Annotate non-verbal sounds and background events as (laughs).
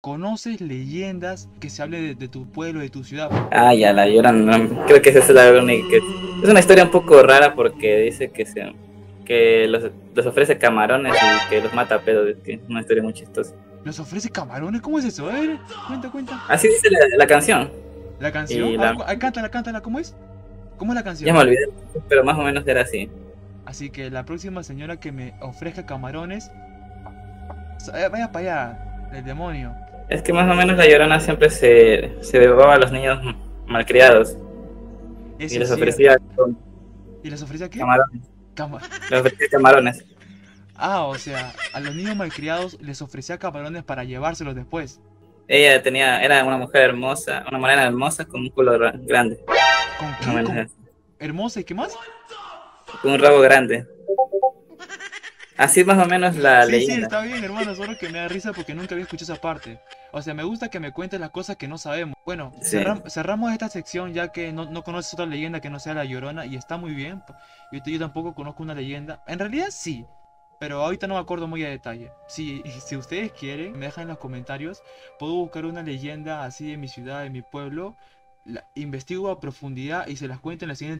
¿Conoces leyendas que se hable de, de tu pueblo, de tu ciudad? Ah, ya, la llorona. no, creo que esa es la única. Es una historia un poco rara porque dice que se que los, les ofrece camarones y que los mata a pedo. Es que una historia muy chistosa. ¿Nos ofrece camarones? ¿Cómo es eso? A ver, cuenta, cuenta. Así dice la, la canción. ¿La canción? La- Ah, cántala, cántala, ¿cómo es? ¿Cómo es la canción? Ya me olvidé, pero más o menos era así. Así que la próxima señora que me ofrezca camarones, eh, vaya para allá, el demonio. Es que más o menos la llorona siempre se, se bebaba a los niños malcriados Eso y les ofrecía con ¿Y les ofrecía qué? camarones. Cama- Les ofrecía camarones. (laughs) Ah, o sea, a los niños malcriados les ofrecía camarones para llevárselos después. Ella tenía, era una mujer hermosa, una morena hermosa con un culo gra- grande, ¿Con qué? menos ¿Con así, hermosa y qué más? con un rabo grande. Así más o menos la sí, sí, leyenda. está bien, hermano, solo que me da risa porque nunca había escuchado esa parte. O sea, me gusta que me cuentes las cosas que no sabemos. Bueno, Sí. cerram- cerramos esta sección ya que no, no conoces otra leyenda que no sea La Llorona y está muy bien. Yo, yo tampoco conozco una leyenda. En realidad sí, pero ahorita no me acuerdo muy a detalle. Si, (laughs) si ustedes quieren, me dejan en los comentarios. Puedo buscar una leyenda así de mi ciudad, de mi pueblo. La investigo a profundidad y se las cuento en la siguiente